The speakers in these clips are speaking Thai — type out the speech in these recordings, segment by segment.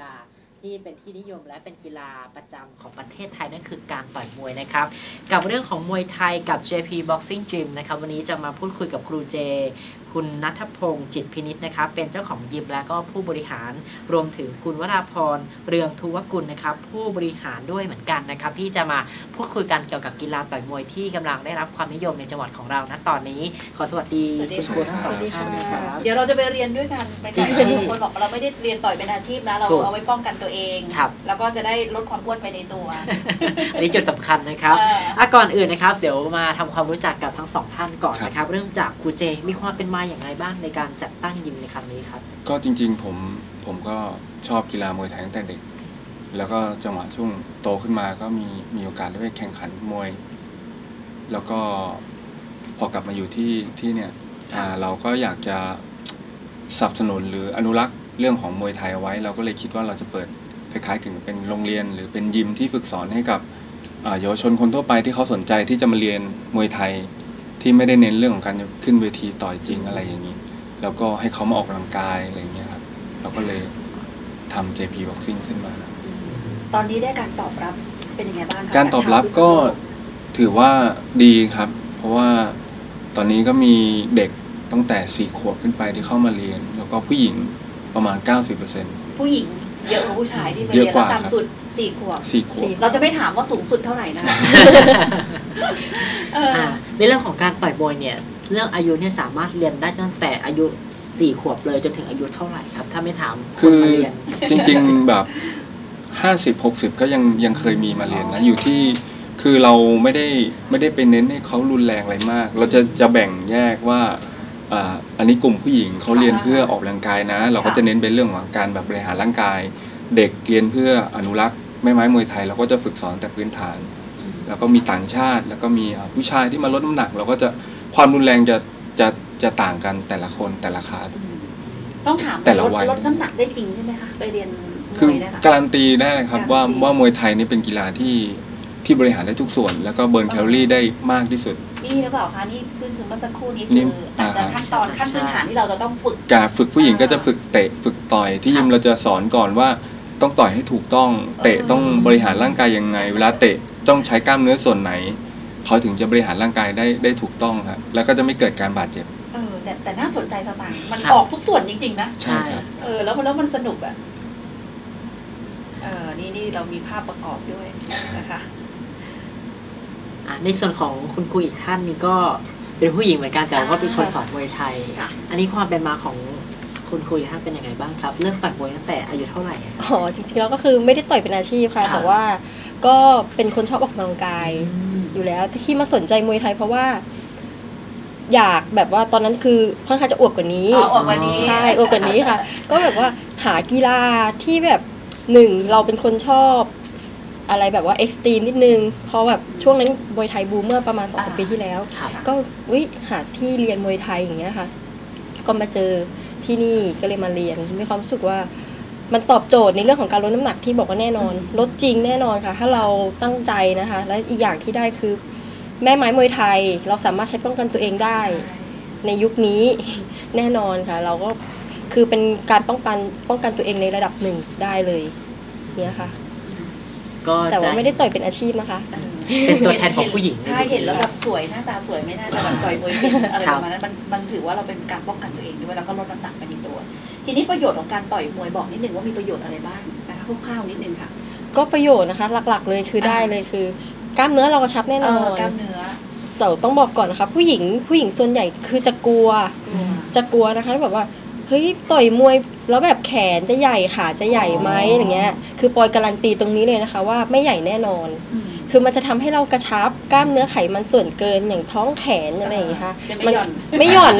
ฬา ที่เป็นที่นิยมและเป็นกีฬาประจำของประเทศไทยนั่นคือการต่อยมวยนะครับ กับเรื่องของมวยไทยกับ JP Boxing Gym นะครับวันนี้จะมาพูดคุยกับครูเจ คุณนัทพงศ์จิตพินิษนะครับ เป็นเจ้าของยิมและก็ผู้บริหารรวมถึงคุณวราพรเรืองทุวกุลนะครับ ผู้บริหารด้วยเหมือนกันนะครับ ที่จะมาพูดคุยกันเกี่ยวกับกีฬาต่อยมวยที่กำลังได้รับความนิยมในจังหวัดของเราณตอนนี้ ขอสวัสดีสวัสดีคุณครูทั้งสองสวัสดีท่านค่ะนะครับเดี๋ยวเราจะไปเรียนด้วยกันไปจริจังบางคนบอกเราไม่ได้เรียนต่อยเป็นอาชีพนะเราถูกเอาไว้ป้องกันตัวเองครับแล้วก็จะได้ลดความอ้วนไปในตัว อันนี้จุดสำคัญนะครับเอออะก่อนอื่นนะครับ เดี๋ยวมาทำความรู้จักกับทั้งสองท่านก่อนครับนะครับ เริ่มจากครูเจมีความเป็นมาอย่างไรบ้างในการจัดตั้งยิมในครั้งนี้ครับ ก็จริง ๆ ผมผมก็ชอบกีฬามวยไทยตั้งแต่เด็ก แล้วก็จังหวะช่วงโตขึ้นมาก็มีมีโอกาสได้ไปแข่งขันมวย แล้วก็พอกลับมาอยู่ที่ที่เนี่ยอ่าเราก็อยากจะสนับสนุนหรืออนุรักษ์เรื่องของมวยไทยเอาไว้ เราก็เลยคิดว่าเราจะเปิด คล้ายๆถึงเป็นโรงเรียน หรือเป็นยิมที่ฝึกสอนให้กับอ่าเยาวชนคนทั่วไปที่เขาสนใจที่จะมาเรียนมวยไทยที่ไม่ได้เน้นเรื่องของการขึ้นเวทีต่อยจริงอะไรอย่างนี้ แล้วก็ให้เขามาออกกำลังกายอะไรอย่างเงี้ยครับเราก็เลยทำ JP Boxing ขึ้นมา ตอนนี้ได้การตอบรับเป็นยังไงบ้างคะการตอบรับจชวก็พิษณุโลถือว่าดีครับ เพราะว่าตอนนี้ก็มีเด็กตั้งแต่ 4 ขวบขึ้นไปที่เข้ามาเรียน แล้วก็ผู้หญิงประมาณ 90%ผู้หญิง เยอะกว่าผู้ชายที่ไปเยเรีอะยนกว่าแล้วต่ำสุดสี่ขวบ4ขวบ เราจะไม่ถามว่าสูงสุดเท่าไหร่นะเออออ่าในเรื่องของการต่อยมวยเนี่ย เรื่องอายุเนี่ยสามารถเรียนได้ตั้งแต่อายุสี่ขวบเลยจนถึงอายุเท่าไหร่ครับ ถ้าไม่ถามคคืนอมาเรียนจริง ๆแบบ50 60ก็ยังยังเคยมีมาเรียนนะอยู่ที่คือเราไม่ได้ไม่ได้ไปเน้นให้เขารุนแรงอะไรมาก เราจะจะแบ่งแยกว่า อ่าอันนี้กลุ่มผู้หญิงเขาเรียนเพื่อออกกำลังกายนะ เราก็จะเน้นเป็นเรื่องของการแบบบริหารร่างกาย เด็กเรียนเพื่ออนุรักษ์แม่ไม้มวยไทยเราก็จะฝึกสอนแต่พื้นฐาน แล้วก็มีต่างชาติ แล้วก็มีอ่าผู้ชายที่มาลดน้ำหนัก เราก็จะความรุนแรงจะจะจะต่างกันแต่ละคนแต่ละคลาสต้องถามแต่ละลดวัยลดน้ำหนักได้จริงใช่ไหมคะไปเรียนมคือวยนะคะการันตีได้เลยครับการันตีว่าว่ามวยไทยนี่เป็นกีฬาที่ ที่บริหารได้ทุกส่วน แล้วก็เบิร์นแคลอรี่ได้มากที่สุด นี่หรือเปล่าคะนี่คือคือเมื่อสักครู่นี้นี่คืออาจจะอ่าขั้นตอนขั้นพื้นฐานที่เราจะต้องฝึกการฝึกผู้หญิงอ่าก็จะฝึกเตะฝึกต่อยที่ครับยิมเราจะสอนก่อนว่าต้องต่อยให้ถูกต้อง เตะเออต้องบริหารร่างกายยังไง เวลาเตะต้องใช้กล้ามเนื้อส่วนไหนเขาถึงจะบริหารร่างกายได้ได้ถูกต้องครับแล้วก็จะไม่เกิดการบาดเจ็บเออแต่แต่น่าสนใจสตางค์มันครับออกทุกส่วนจริง ๆ นะใช่ครับเออแล้วแล้วมันสนุกอะเออนี่นี่เรามีภาพประกอบด้วยนะคะอะ ในส่วนของคุณครูอีกท่านนี่ก็เป็นผู้หญิงเหมือนกันแต่ว่าเป็นคนสอนมวยไทย ค่ะ อันนี้ความเป็นมาของคุณครูอีกท่านเป็นยังไงบ้างครับ เริ่มต่อยมวยตั้งแต่อายุเท่าไหร่อะ อ๋อจริงๆแล้วก็คือไม่ได้ต่อยเป็นอาชีพค่ะ ค่ะ แต่ว่าก็เป็นคนชอบออกกำลังกาย อยู่แล้วแต่ที่มาสนใจมวยไทยเพราะว่า อยากแบบว่าตอนนั้นคือค่อนข้างจะอวบกว่านี้อ๋อออกวันนี้ ใช่อวบกว่านี้ค่ะ ก็แบบว่าหากีฬาที่แบบหนึ่งเราเป็นคนชอบ อะไรแบบว่าเอ็กซ์ตรีมนิดนึงเพราะแบบช่วงนั้นมวยไทยบูมเมื่อประมาณสองสามปีที่แล้วครับก็วิหาที่เรียนมวยไทยอย่างเงี้ยค่ะ ก็มาเจอที่นี่ก็เลยมาเรียนมีความรู้สึกว่ามันตอบโจทย์ในเรื่องของการลดน้ำหนักที่บอกว่าแน่นอน ลดจริงแน่นอนค่ะ ถ้าเราตั้งใจนะคะ และอีกอย่างที่ได้คือ แม่ไม้มวยไทย เราสามารถใช้ป้องกันตัวเองได้ ในยุคนี้แน่นอนค่ะ เราก็คือเป็นการป้องกันป้องกันตัวเองในระดับหนึ่งได้เลยเนี่ยค่ะ ก็แต่ว่าจะไม่ได้ต่อยเป็นอาชีพนะคะเออเป็นตัวแทนของผู้หญิงใช่เห็นแล้วแบบสวยหน้าตาสวยไม่น่าจะแบบต่อยมวยเป็นอะไรครัปบระมาณนั้นมันมันถือว่าเราเป็นการป้องกันตัวเองด้วยแล้วก็ลดน้ำหนักไปในตัว ทีนี้ประโยชน์ของการต่อยมวยบอกนิดนึงว่ามีประโยชน์อะไรบ้างนะคะคร่าวๆนิดนึงค่ะ ก็ประโยชน์นะคะหลักๆเลยคือได้เลยคือกล้ามเนื้อเรากระชับแน่เอนออนกล้ามเนื้อแต่ต้องบอกก่อนนะคะผู้หญิงผู้หญิงส่วนใหญ่คือจะกลัวกลัวจะกลัวนะคะแบบว่าเฮ้ยต่อยมวย แล้วแบบแขนจะใหญ่ขาจะใหญ่ไหมอ๋อออย่างเงี้ย คือปอยการันตีตรงนี้เลยนะคะ ว่าไม่ใหญ่แน่นอนอืมคือมันจะทำให้เรากระชับกล้ามเนื้อไขมันส่วนเกินอย่างท้องแขนอะไรอย่างเงี้ยค่ะจะไม่หย่อนไม่หย่อน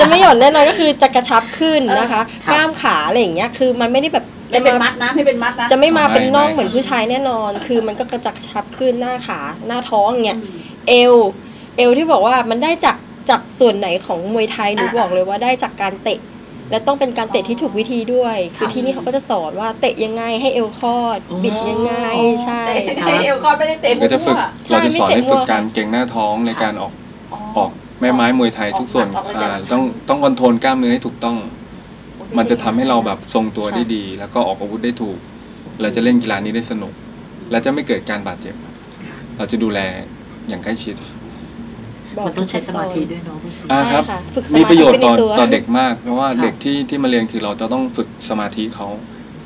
จะไม่หย่อนแน่นอนก็คือจะกระชับขึ้นนะคะเออครับกล้ามขาอะไรอย่างเงี้ยคือมันไม่ได้แบบจะจะเป็นมามัดนะไม่เป็นมัดนะจะไม่มาเป็นน่องไม่เหมือนผู้ชายแน่นอน คือมันก็กระจักชับขึ้นหน้าขาหน้าท้องอย่างเงี้ยเอวเอวที่บอกว่ามันได้จากจากส่วนไหนของมวยไทยหนูอ่าบอกเลยว่าได้จากการเตะ และต้องเป็นการเตะที่ถูกวิธีด้วย คือที่นี่เขาก็จะสอนว่าเตะยังไงให้เอวคลอดอ๋อบิดยังไงใช่เตะครับเอวคอดไม่ได้เตะก็จะฝึกมั่วเราจะสอนให้ฝึกไม่เตะมั่วการเก่งหน้าท้องในการออกๆอ๋อออกแม่ไม้มวยไทยทุกส่วนออกออกระยะอ่าต้องต้องคอนโทรลกล้ามเนื้อให้ถูกต้องโอ้มันจะทำให้เราแบบทรงตัวได้ดี แล้วก็ออกอาวุธได้ถูก เราจะเล่นกีฬานี้ได้สนุก และจะไม่เกิดการบาดเจ็บ เราจะดูแลอย่างใกล้ชิดบก มันต้องใช้สมาธิด้วยเนาะพี่อ่าใช่ครับค่ะฝึกสมีมาประธิโยชน์ไปต่อในตัวต่อเด็กมาก เพราะว่าครับเด็กที่ที่มาเรียนคือเราจะต้องฝึกสมาธิเขา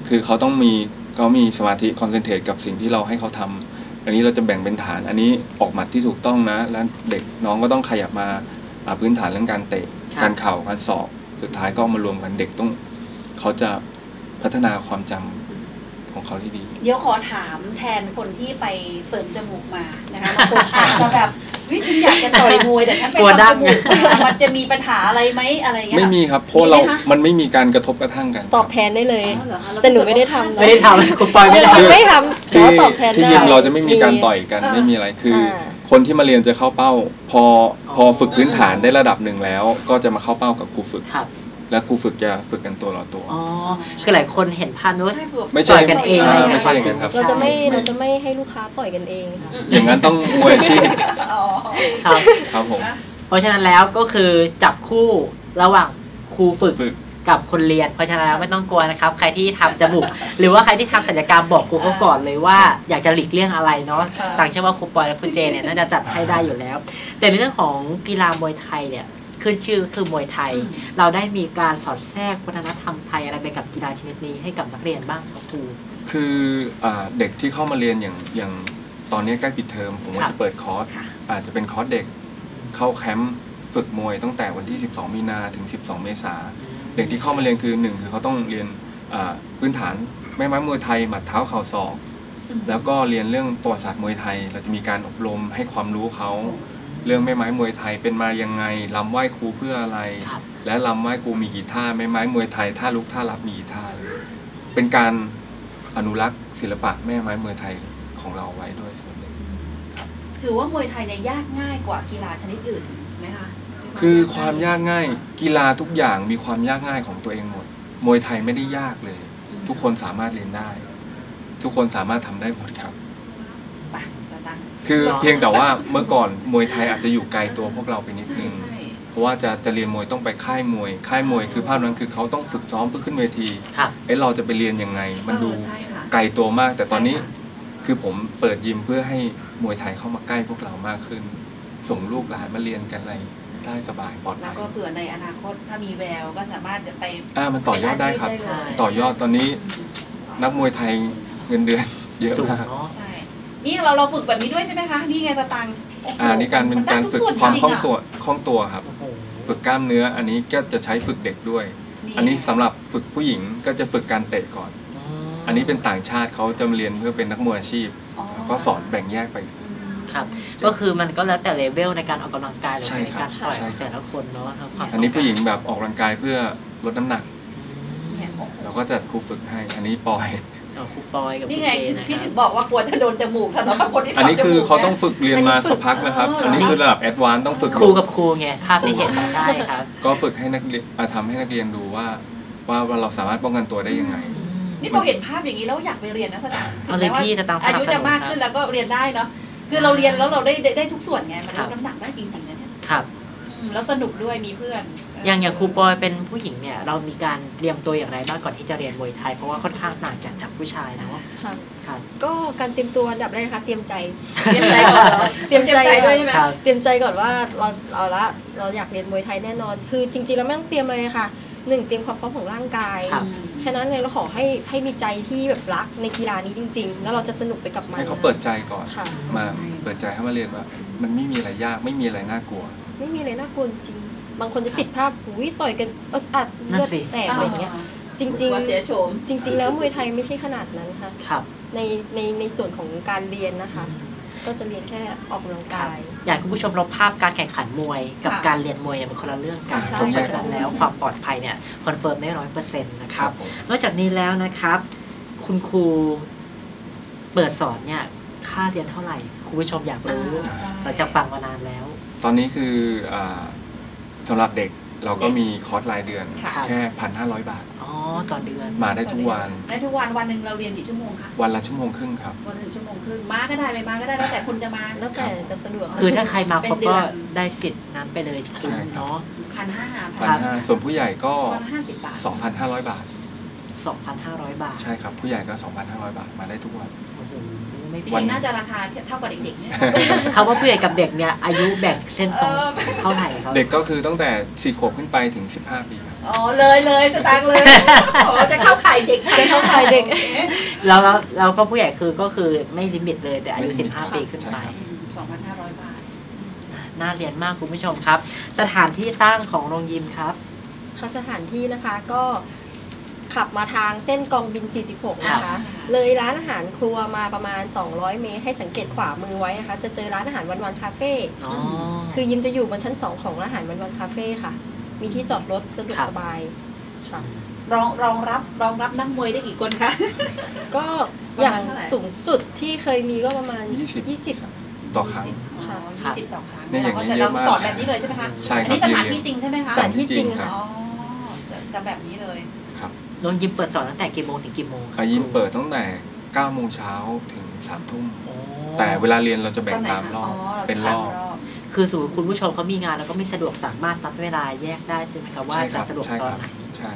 คือเขาต้องมีเขามีสมาธิคอนเซนเทรตกับสิ่งที่เราให้เขาทำอันนี้เราจะแบ่งเป็นฐาน อันนี้ออกหมัดที่ถูกต้องนะ แล้วเด็กน้องก็ต้องขยับมาอ่าพื้นฐานเรื่องการเตะ การเข่าการสอบสุดท้ายก็เอามารวมกันเด็กต้องเขาจะพัฒนาความจำของเขาที่ดี เดี๋ยวขอถามแทนคนที่ไปเสริมจมูกมานะคะบางคนอาจจะแบบ วิฉันอยากจะต่อยมวยแต่ฉันไปกลัวดั้ทำจงมูกมามันจะมีปัญหาอะไรไหมอะไรเงี้ยไม่มีครับเพราะเรามีไหมคะมันไม่มีการกระทบกระทั่งกัน ตอบแทนได้เลยอ๋อเหรอคะล้วแต่หนูไม่ได้ทำไม่ได้ทำคุณปอยไม่ได้เราไม่ทำแต่ที่ว่าตอบแทนที่ได้ยิมเราจะไม่มีการต่อยกันไม่มีอะไรคือออ่าคนที่มาเรียนจะเข้าเป้า พอพอออฝึกพื้นฐานได้ระดับหนึ่งแล้ว ก็จะมาเข้าเป้ากับครูฝึกครับ และครูฝึกจะฝึกกันตัวต่อตัว อ๋อ คือหลายคนเห็นภาพนู้นใช่เผื่อไม่ใช่ต่อยกันเองอ่าอะไรไม่ใช่อย่างนั้นครับเราจะไม่ไม่เราจะไม่ให้ลูกค้าต่อยกันเองค่ะอย่างนั้นต้องมวยอาชีพอ๋อครับครับผม เพราะฉะนั้นแล้วก็คือจับคู่ระหว่างครูฝึกฝึกกับคนเรียน เพราะฉะนั้นแล้วไม่ต้องกลัวนะครับ ใครที่ทำจมูก หรือว่าใครที่ทำศัลยกรรมบอกครูเขาก่อนเลยว่า อยากจะหลีกเลี่ยงอะไรเนาะค่ะต่างเชื่อว่าครูปอยและครูเจเนี่ยน่าจะจัดให้ได้อยู่แล้ว แต่ในเรื่องของกีฬามวยไทยเนี่ย ขึ้นชื่อคือมวยไทย เราได้มีการสอดแทรกวัฒนธรรมไทยอะไรไปกับกีฬาชนิดนี้ให้กับนักเรียนบ้างครับครูคืออ่าเด็กที่เข้ามาเรียนอย่างอย่างตอนนี้ใกล้ปิดเทอมผมก็ครับจะเปิดคอร์สค่ะอาจจะเป็นคอร์สเด็กเข้าแคมป์ฝึกมวยตั้งแต่วันที่ 12 มีนาถึง 12 เมษาเด็กที่เข้ามาเรียนคือหนึ่งคือเขาต้องเรียนอ่าพื้นฐานแม่ไม้มวยไทยหมัดเท้าเข่าศอกอืมแล้วก็เรียนเรื่องประวัติศาสตร์มวยไทย เราจะมีการอบรมให้ความรู้เขา เรื่องแม่ไม้มวยไทยเป็นมายังไงลำไหว้ครูเพื่ออะไร ครับและลำไหว้ครูมีกี่ท่าแม่ไม้มวยไทยท่าลุกท่ารับมีกี่ท่าเป็นการอนุรักษ์ศิลปะแม่ไม้มวยไทยของเราไว้ด้วยส่วนหนึ่ง ถือว่ามวยไทยเนี่ยยากง่ายกว่ากีฬาชนิดอื่นไหมคะคือความยากง่ายกีฬาทุกอย่างมีความยากง่ายของตัวเองหมด มวยไทยไม่ได้ยากเลยทุกคนสามารถเรียนได้ ทุกคนสามารถทำได้หมดครับไปเราตั้ง คือหรอเพียงแต่ว่าเมื่อก่อนมวยไทยอาจจะอยู่ไกลตัวพวกเราไปนิดใช่นึงใช่เพราะว่าจะจะเรียนมวยต้องไปค่ายมวย ค่ายมวยคือภาพนั้นคือเขาต้องฝึกซ้อมเพื่อขึ้นเวทีครับเอ้เราจะไปเรียนยังไง มันดูเออใช่ค่ะ ไกลตัวมาก แต่ตอนนี้ใช่ค่ะคือผมเปิดยิมเพื่อให้มวยไทยเข้ามาใกล้พวกเรามากขึ้น ส่งลูกหลานมาเรียนกันอะไรได้สบายปลอดแล้วภัยก็เผื่อในอนาคตถ้ามีแววก็สามารถจะไป อ่ามันต่อยอดได้ครับ เป็นอาชีพได้เลย ต่อยอดตอนนี้นักมวยไทยเงินเดือนเยอะสูงมาก เนาะ ใช่ นี่เราเราฝึกแบบนี้ด้วยใช่ไหมคะ นี่ไงสตังค์โโหอ่านี่การเป็นมัได้การทุฝึกส่นความจริคล่องๆะส่วนคล่องตัวครับโอ้โหฝึกกล้ามเนื้ออันนี้ก็จะใช้ฝึกเด็กด้วย อันนี้สำหรับฝึกผู้หญิงก็จะฝึกการเตะก่อน อันนี้เป็นต่างชาติเขาจะมาเรียนเพื่อเป็นนักมวยอาชีพอ๋อ แล้วก็สอนแบ่งแยกไปอืมครับ ก็คือมันก็แล้วแต่เลเวลในการออกกำลังกายหรือใช่ในครับการต่อยใช่ ของแต่ละคนเนาะครับความอันนี้ต้งการผู้หญิงแบบออกกำลังกายเพื่อลดน้ำหนัก เนี่ยโอ้โหเราก็จัดครูฝึกให้ อันนี้ปล่อย เอาครูปอยกับครูนี่ไงเจถึงนะคที่รัถึบ งบอกว่ากลัวจะโดนจมูกสำหรับคนที่อันนี้ทำจคือมูกเขาต้องนี่ยฝึกเรียนมาสักพักนะครับอ๋ออันนี้คือระดับแอดวานซ์ต้องฝึกครูกับครูไงภาพที่เห็นใช่ครับก็ฝึกให้นักเรียนอ่าทำให้นักเรียนดูว่า ว่าว่าเราสามารถป้องกันตัวได้ยังไง นี่พอเห็นภาพอย่างนี้แล้วอยากไปเรียนนะสตางค์เอาเลยพี่จะตามสอานับยุสจะนุนมากครัขึ้นบแล้วก็เรียนได้เนาะคือเราเรียนแล้วเราได้ได้ได้ทุกส่วนไงมันครัลบดน้ำหนักได้จริงๆนะเนี่ยครับ อืมแล้วสนุกด้วยมีเพื่อน อย่างอย่างครูปอยเป็นผู้หญิงเนี่ยเรามีการเตรียมตัวอย่างไรบ้างก่อนที่จะเรียนมวยไทย เพราะว่าค่อนข้างหนักจากจากผู้ชายนะค่ะครับ ก็การเตรียมตัวอันดับแรกนะคะเตรียมใจ เตรียมใจก่อนเหรอเตรียมใจด้วยใช่ไหมครับ เตรียมใจก่อนว่าเราเอาละเราอยากเรียนมวยไทยแน่นอน คือจริงๆเราไม่ต้องเตรียมอะไรเลยค่ะหนึ่งเตรียมความพร้อมของร่างกายครับ แค่นั้นเลยเราขอให้ให้มีใจที่แบบรักในกีฬานี้จริง ๆ แล้วเราจะสนุกไปกับมันให้เขาเปิดใจก่อน ค่ะ มาเปิดใจให้มาเรียนว่า มันไม่มีอะไรยากไม่มีอะไรน่ากลัว ไม่มีอะไรน่ากลัวจริง บางคนจะติดภาพหุยต่อยกันเอสอัดนั่เลืนอดสิแตกอะไรอย่างเงี้ยจริงกลัวเสียโฉมๆจริง ๆ แล้วมวยไทยไม่ใช่ขนาดนั้นค่ะครับในในในส่วนของการเรียนนะคะ ก็จะเรียนแค่ออกกำลังกาย อยากให้คุณผู้ชมเราภาพการแข่งขันมวยกับค่ะการเรียนมวยเนี่ยมันคนละเรื่องกันใช่เพราะฉะนั้นแล้วความปลอดภัยเนี่ย confirm ได้ร้อยเปอร์เซ็นต์นะครับผมนอกจากนี้แล้วนะครับ คุณครูเปิดสอนเนี่ยค่าเรียนเท่าไหร่คุณผู้ชมอยากรู้อ่าใช่หลังจากฟังมานานแล้ว ตอนนี้คืออ่า สำหรับเด็กเราก็มีคอร์สรายเดือน ค่ะ แค่พันห้าร้อยบาท อ๋อต่อเดือน มาได้ทุกวันได้ทุกวันวันหนึ่งเราเรียนกี่ชั่วโมงคะ วันละชั่วโมงครึ่งครับ วันละหนึ่งชั่วโมงครึ่งมาก็ได้ไม่มาก็ได้แล้วแต่คุณจะมาแล้วแต่จะสะดวกคือถ้าใครมาครบเป็นเดืก็อนได้สิทธิ์นั้นไปเลยคุ้มใช่ครับเนาะ พันห้าพันห้าส่วนผู้ใหญ่ก็ วันห้าสิบบาทสองพันห้าร้อยบาท 2,500 บาท ใช่ครับ ผู้ใหญ่ก็สองพันห้าร้อยบาทมาได้ทุกวัน โอ้โหไม่แพวังนน่าจะราคาเท่ากับเด็กๆเนี่ยเขาว่าผู้ใหญ่กับเด็กเนี่ยอายุแบ่งเส้นตรงเออเท่าไหร่ครับ เด็กก็คือตั้งแต่สี่ขวบขึ้นไปถึงสิบห้าปีครับ อ๋อเลยเลยสตางค์เลยโอ้จะเข้าข่ายเด็กจะเข้าข่ายเด็ก แล้วแล้วเราก็ผู้ใหญ่คือก็คือไม่ limit เลยแต่อายุ ไม่ limit 15 ปีขึ้นไป ใช่ครับสองพันห้าร้อยบาท น่าเรียนมากคุณผู้ชมครับ สถานที่ตั้งของโรงยิมครับ ค่ะสถานที่นะคะก็ ขับมาทางเส้นกองบิน 46 นะครัคะบเลยร้านอาหารครัวมาประมาณ 200 เมตร ให้สังเกตขวามือไว้นะคะ จะเจอร้านอาหารวันวันคาเฟ่อ๋อคือยิมจะอยู่บนชั้น 2 ของร้านอาหารวันวันคาเฟ่ค่ะ มีที่จอดรถสะดวกครับสบายค่ะรองรองรับรองรับนักมวยได้กี่คนคะ ก็อย่างประมาณเท่าไหร่สูงสุดที่เคยมีก็ประมาณยี่สิบ20 ต่อครั้งอ๋อครัยี่บสิบต่อครั้งเนี่ยอย่างเรานี้ก็จะเยเราอะมากสอนแบบนี้เลยใช่ไหมคะใช่ครับอันนี้สถานที่จริงใช่ไหมคะสถานที่จริงค่ะอ๋อจะจะแบบนี้เลยครับ โรงยิมเปิดสอนตั้งแต่กี่โมงถึงกี่โมงครัอายิมเปิดตั้งแต่เก้าโมงเช้าถึงสามทุ่ม โอ้แต่เวลาเรียนเราจะแบ่ตองนไหนตามคะรอบเราเป็นรตามอบ คือสมมติคุณผู้ชมเขามีงานแล้วก็ไม่สะดวกสามารถตัดเวลาแยกได้ใช่ไหมครับว่าใช่คจะรับสะดวกใช่ตอคนรับไหนใช่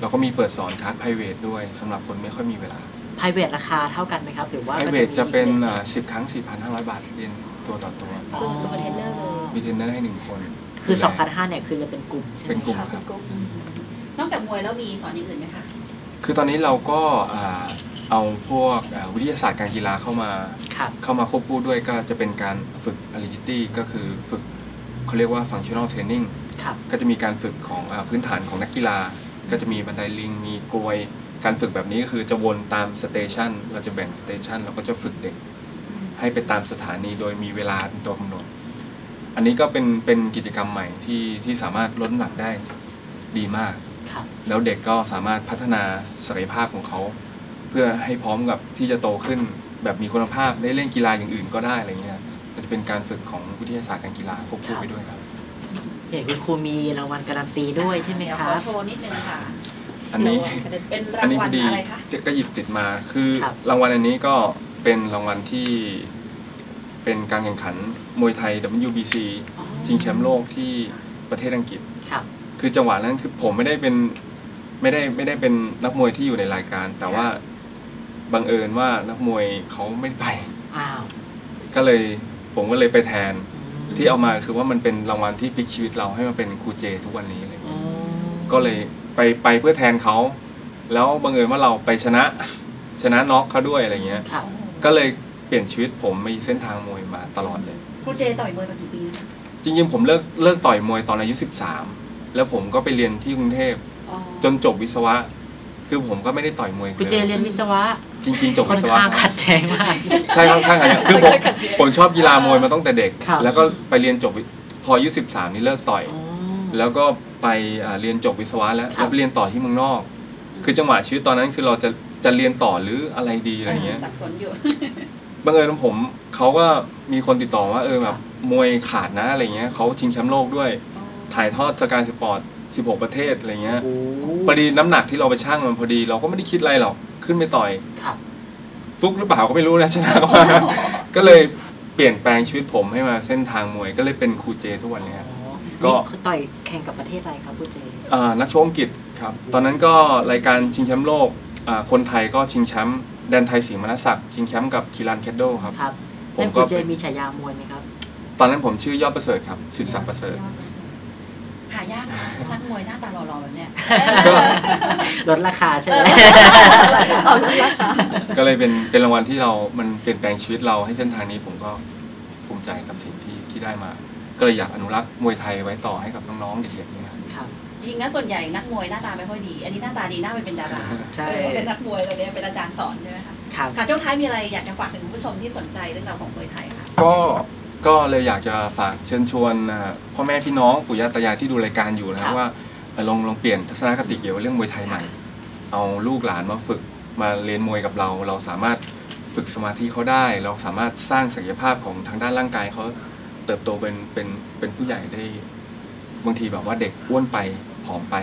เราก็มีเปิดสอนคลาส private ด้วยสำหรับคนไม่ค่อยมีเวลา ไพรเวทราคาเท่ากันไหมครับ หรือว่าก็ private มีจะเป็นรทสิบครั้ง 4,500 บาทเรียนตัวต่อตัวอ๋อตัวตัวเทรนเนอร์เลย มีเทรนเนอร์ให้หนึ่งคนคือ ดูแล2,500เนี่ยคือจะเป็นกลุ่มใช่ไหมเป็นกลุ่มครับครับอืม นอกจากมวยแล้วมีสอนอย่างอื่นไหมคะ คือตอนนี้เราก็อ่าเอาพวกอ่าวิทยาศาสตร์การกีฬาเข้ามาครับเข้ามาควบคู่ด้วยก็จะเป็นการฝึก agility ก็คือฝึกเขาเรียกว่า functional training ครับก็จะมีการฝึกของอาพื้นฐานของนักกีฬา ก็จะมีบันไดลิง มีกลวย การฝึกแบบนี้ก็คือจะวนตาม station เราจะแบ่ง station เราก็จะฝึกเด็ก ให้ไปตามสถานีโดยมีเวลาเป็นตัวกำหนด อันนี้ก็เป็นเป็นกิจกรรมใหม่ที่ที่สามารถลดน้ำหนักได้ดีมากครับ แล้วเด็กก็สามารถพัฒนาศักยภาพของเขา เพื่อให้พร้อมกับที่จะโตขึ้นแบบมีคุณภาพได้เล่นกีฬาอย่างอื่นก็ได้อะไรเงี้ยก็จะเป็นการฝึกของวิทยาศาสตร์การกีฬาควบคู่ไปด้วยครับเห็นคุณครูมีรางวัลการันตีด้วยใช่ไหมเดี๋ยวคขรัอบโชว์นิดนึงค่ะอันนี้เป็นอัรานงนี้วัพลอดีอะไรคะก็หยิบติดมาคือครับรางวัลอันนี้ก็เป็นรางวัลที่เป็นการแข่งขันมวยไทย WBC ชิงแชมป์โลกที่ประเทศอังกฤษ ครับคือจังหวะนั้นคือผมไม่ได้เป็นไม่ได้ไม่ได้เป็นนักมวยที่อยู่ในรายการ แต่ว่าบังเอิญว่านักมวยเขาไม่ไปอ้าวก็เลยผมก็เลยไปแทนอืมที่เอามาคือว่ามันเป็นรางวัลที่พลิกชีวิตเราให้มาเป็นครูเจ ทุกวันนี้อะไรอย่างอืเงี้ยมก็เลยไปไปเพื่อแทนเขาแล้วบังเอิญว่าเราไปชนะชนะน็อกเขาด้วยอะไรเงี้ยครับก็เลยเปลี่ยนชีวิตผมมีเส้นทางมวยมาตลอดเลยครูเจต่อยมวยมากี่ปีนะคะจริงๆผมเลิกเลิกต่อยมวยตอนอายุ 13 แล้วผมก็ไปเรียนที่กรุงเทพอ๋อจนจบวิศวะ คือผมก็ไม่ได้ต่อยมวยคุณเจเรียนวิศวะ จริง ๆ จบค่อวินศวะข้างขัดแย้งมากใช่ค่อนข้างขัดแย้งคือผมผมชอบกีฬามวยมาตั้งแต่เด็กครับแล้วก็ไปเรียนจบวิพออายุ13นี่เลิกต่อยอ๋อแล้วก็ไปอ่าเรียนจบวิศวะแล้วครับแล้วไปเรียนต่อที่เมืองนอก คือจังหวะชีวิตตอนนั้นคือเราจะจะเรียนต่อหรืออะไรดีอะไรเงี้ยสับสนอยู่บังเอิญผมเขาก็มีคนติดต่อว่าเออแบบมวยขาดนะอะไรเงี้ยเขาชิงแชมป์โลกด้วย ถ่ายทอด Sky Sports 16 ประเทศอะไรเงี้ยโอ้พอดีน้ำหนักที่เราไปชั่งมันพอดีเราก็ไม่ได้คิดอะไรหรอกขึ้นไปต่อยครับฟุกหรือเปล่าก็ไม่รู้นะชนะก็มาก็เลยเปลี่ยนแปลงชีวิตผมให้มาเส้นทางมวยก็เลยเป็นครูเจทุกวันเนี้ยอ๋อก็นี่คือต่อยแข่งกับประเทศอะไรครับคุณเจอ่านักชกอังกฤษครับ ตอนนั้นก็รายการชิงแชมป์โลกอ่าคนไทยก็ชิงแชมป์แดนไทยศรีมนศักดิ์ชิงแชมป์กับคีรันแคดโดครับครับผมแล้วก็คุณเจเป็นมีฉายามวยไหมครับ ตอนนั้นผมชื่อยอดประเสริฐครับสิทธิศักดิ์ประเสริฐ หายากนะนักมวยหน้าตาหล่อๆแบบเนี้ยก็ลดราคาใช่ไหมเอาลดราคาก็เลยเป็นเป็นรางวัลที่เรา มันเปลี่ยนแปลงชีวิตเราให้เส้นทางนี้ผมก็ภูมิใจกับสิ่งที่ที่ได้มา ก็เลยอยากอนุรักษ์มวยไทยไว้ต่อให้กับน้องๆเด็กๆเนี่ยครับครับจริงนะส่วนใหญ่นักมวยหน้าตาไม่ค่อยดี อันนี้หน้าตาดีหน้าไปเป็นดาราใช่เออเป็นนักมวยเลยเนี่ยเป็นอาจารย์สอนใช่ไหมคะครับค่ะช่วงท้ายมีอะไรอยากจะฝากถึงคุณผู้ชมที่สนใจเรื่องราวของมวยไทยค่ะก็ ก็เลยอยากจะฝากเชิญชวนอ่าพ่อแม่พี่น้องปู่ย่าตายายที่ดูรายการอยู่นะคครัรับบว่าเอ่อลองลองเปลี่ยนทัศนคติเกี่ยวกับเรื่องมวยไทยใหม่ เอาลูกหลานมาฝึกมาเรียนมวยกับเรา เราสามารถฝึกสมาธิเขาได้ เราสามารถสร้างศักยภาพของทางด้านร่างกายเขาเติบโตเป็นเป็นเป็นผู้ใหญ่ได้ บางทีแบบว่าเด็กอ้วนไปผอมไป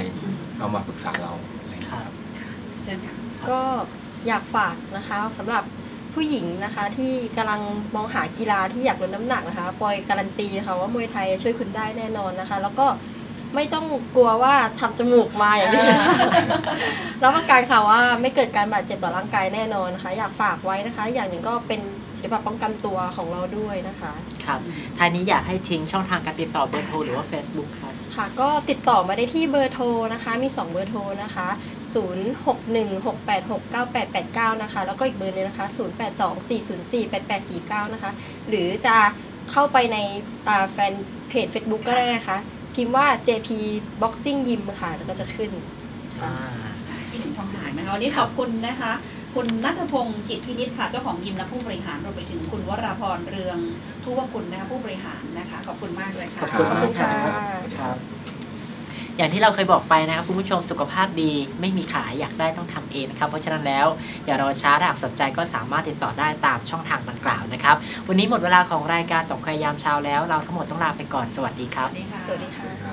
เอามาปรึกษาเราอะไรอย่างเงี้ยครับเชิญค่ะก็อยากฝากนะคะสำหรับ ผู้หญิงนะคะที่กำลังมองหากีฬาที่อยากลดน้ำหนักนะคะปอยการันตีนะคะว่ามวยไทยช่วยคุณได้แน่นอนนะคะ แล้วก็ไม่ต้องกลัวว่าทำจมูกมาอย่างนี้นะคะรับประกันค่ะว่าไม่เกิดการบาดเจ็บต่อร่างกายแน่นอนนะคะ อยากฝากไว้นะคะ อย่างหนึ่งก็เป็นศิลปะป้องกันตัวของเราด้วยนะคะ ครับท้ายนี้อยากให้ทิ้งช่องทางการติดต่อเบอร์โทรหรือว่า Facebook ครับ ค่ะก็ติดต่อมาได้ที่เบอร์โทรนะคะ มี 2 เบอร์โทรนะคะ 0616869889 นะคะ แล้วก็อีกเบอร์หนึงนะคะ 0824048849 นะคะ หรือจะเข้าไปในอ่าแฟนเพจ Facebook ก็ได้นะคะ พิมพ์ว่า JP Boxing Gym ค่ะ แล้วก็จะขึ้น อ่า ที่หนึ่งช่องทางนะคะวันนี้ขอบคุณนะคะ คุณนัทพงศ์จิตพินิจค่ะเจ้าของยิมและผู้บริหารรวมไปถึงคุณวราพรเรืองทุวกุลนะคะผู้บริหารนะคะขอบคุณมากเลยค่ะขอบคุณขอบคุณค่ะครับอย่างที่เราเคยบอกไปนะครับคุณผู้ชมสุขภาพดีไม่มีขายอยากได้ต้องทำเองนะครับเพราะฉะนั้นแล้วอย่ารอช้าถ้าหากสนใจก็สามารถติดต่อได้ตามช่องทางดังกล่าวนะครับ วันนี้หมดเวลาของรายการสองพยายามเช้าแล้ว เราทั้งหมดต้องลาไปก่อนสวัสดีคสรับวัสดีค่ะสวัสดีสวัสค่ะดีครับ